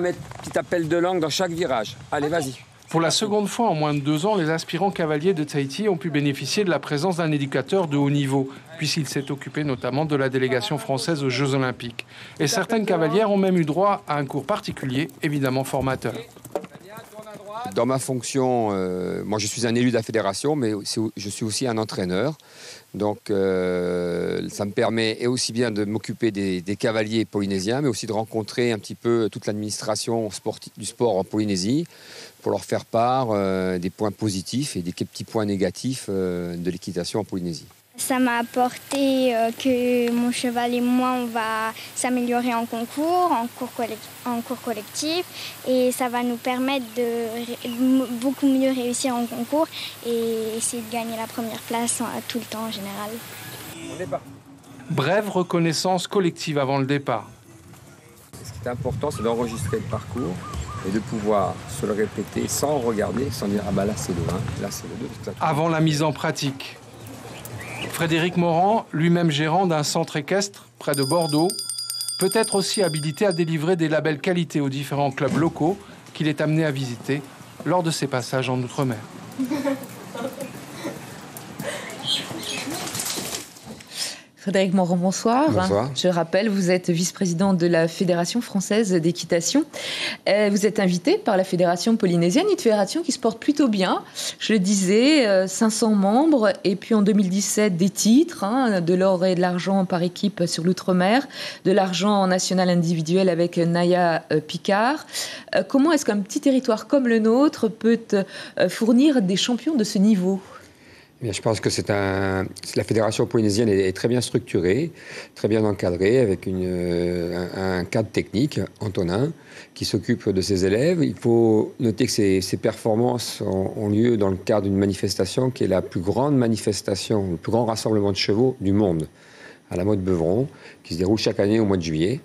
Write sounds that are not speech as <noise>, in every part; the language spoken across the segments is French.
Mettre petit appel de langue dans chaque virage. Allez, vas-y. Pour la seconde fois en moins de deux ans, les aspirants cavaliers de Tahiti ont pu bénéficier de la présence d'un éducateur de haut niveau, puisqu'il s'est occupé notamment de la délégation française aux Jeux Olympiques. Et certaines cavalières ont même eu droit à un cours particulier, évidemment formateur. Dans ma fonction, euh, moi je suis un élu de la fédération, mais je suis aussi un entraîneur. Donc euh, ça me permet aussi bien de m'occuper des, cavaliers polynésiens, mais aussi de rencontrer un petit peu toute l'administration du sport en Polynésie pour leur faire part euh, des points positifs et des petits points négatifs de l'équitation en Polynésie. Ça m'a apporté euh, que mon cheval et moi, on va s'améliorer en concours, en cours, en cours collectif. Et ça va nous permettre de beaucoup mieux réussir en concours et essayer de gagner la première place tout le temps en général. Brève reconnaissance collective avant le départ. Ce qui est important, c'est d'enregistrer le parcours et de pouvoir se le répéter sans regarder, sans dire ah bah là c'est le 1, là c'est le 2. Avant la mise en pratique. Frédéric Morand, lui-même gérant d'un centre équestre près de Bordeaux, peut être aussi habilité à délivrer des labels qualité aux différents clubs locaux qu'il est amené à visiter lors de ses passages en Outre-mer. <laughs> Frédéric Moron, bonsoir. Bonsoir. Je rappelle, vous êtes vice-président de la Fédération française d'équitation. Euh, vous êtes invité par la Fédération polynésienne, une fédération qui se porte plutôt bien. Je le disais, 500 euh, membres et puis en 2017 des titres, hein, de l'or et de l'argent par équipe sur l'outre-mer, de l'argent national individuel avec Naya euh, Picard. Comment est-ce qu'un petit territoire comme le nôtre peut fournir des champions de ce niveau? Je pense que la fédération polynésienne est, très bien structurée, très bien encadrée, avec euh, un, cadre technique, Antonin, qui s'occupe de ses élèves. Il faut noter que ces, ces performances ont, lieu dans le cadre d'une manifestation qui est la plus grande manifestation, le plus grand rassemblement de chevaux du monde, à la mode Beuvron, qui se déroule chaque année au mois de juillet.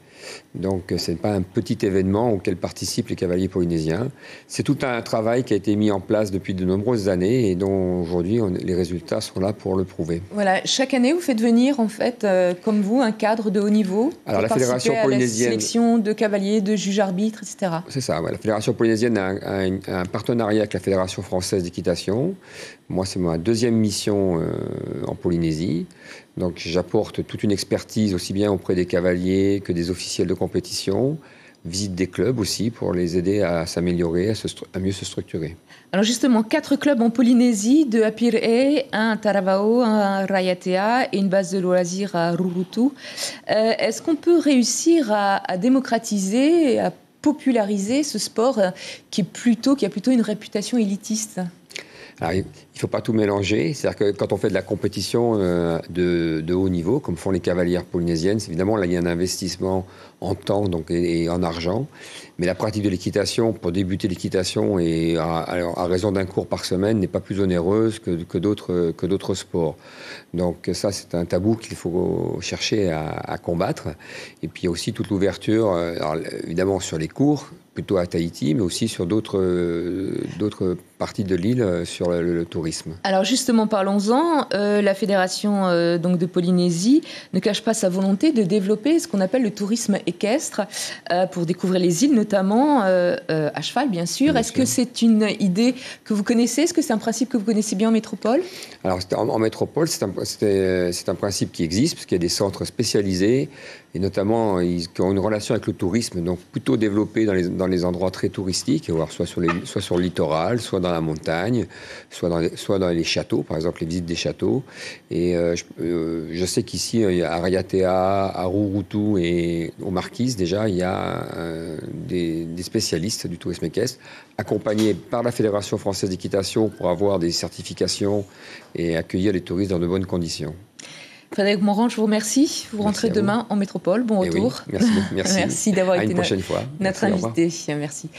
Donc ce n'est pas un petit événement auquel participent les cavaliers polynésiens. C'est tout un travail qui a été mis en place depuis de nombreuses années et dont aujourd'hui les résultats sont là pour le prouver. Voilà, chaque année vous faites venir en fait, euh, comme vous, un cadre de haut niveau. Alors la fédération polynésienne, à la sélection de cavaliers, de juges arbitres, etc. C'est ça. la fédération polynésienne a un, partenariat avec la fédération française d'équitation. Moi, c'est ma deuxième mission euh, en Polynésie. Donc j'apporte toute une expertise aussi bien auprès des cavaliers que des officiels de compétition, visite des clubs aussi pour les aider à s'améliorer, à, mieux se structurer. Alors justement, quatre clubs en Polynésie, deux à Pirée, un à Taravao, un à Rayatea et une base de loisirs à Rurutu. Euh, est-ce qu'on peut réussir à, à démocratiser à populariser ce sport qui, est plutôt, qui a plutôt une réputation élitiste? Il ne faut pas tout mélanger. C'est-à-dire que quand on fait de la compétition euh, de, haut niveau, comme font les cavalières polynésiennes, évidemment, là, il y a un investissement en temps donc, et, en argent. Mais la pratique de l'équitation, pour débuter l'équitation et à, raison d'un cours par semaine, n'est pas plus onéreuse que, que d'autres sports. Donc ça, c'est un tabou qu'il faut chercher à, à, combattre. Et puis il y a aussi toute l'ouverture, euh, évidemment, sur les cours, plutôt à Tahiti, mais aussi sur d'autres d'autres parties de l'île euh, sur le, tourisme. Alors justement, parlons-en. Euh, la fédération euh, donc de Polynésie ne cache pas sa volonté de développer ce qu'on appelle le tourisme équestre pour découvrir les îles, notamment à cheval, bien sûr. Est-ce que c'est une idée que vous connaissez? Est-ce que c'est un principe que vous connaissez bien en métropole? Alors en, en métropole, c'est un, un, principe qui existe parce qu'il y a des centres spécialisés et notamment ils, qui ont une relation avec le tourisme, donc plutôt développés dans les, endroits très touristiques, soit sur, les, soit sur le littoral, soit dans la montagne, soit dans les, soit dans les châteaux, par exemple les visites des châteaux. Et euh, euh, je, sais qu'ici, à Rayatea, à Rurutu et aux Marquises, déjà, il y a euh, des, des, spécialistes du tourisme équestre, accompagnés par la Fédération française d'équitation pour avoir des certifications et accueillir les touristes dans de bonnes conditions. Frédéric Morand, je vous remercie. Vous rentrez demain en métropole. Bon eh retour. merci, merci. <laughs> merci d'avoir été notre invité. Merci.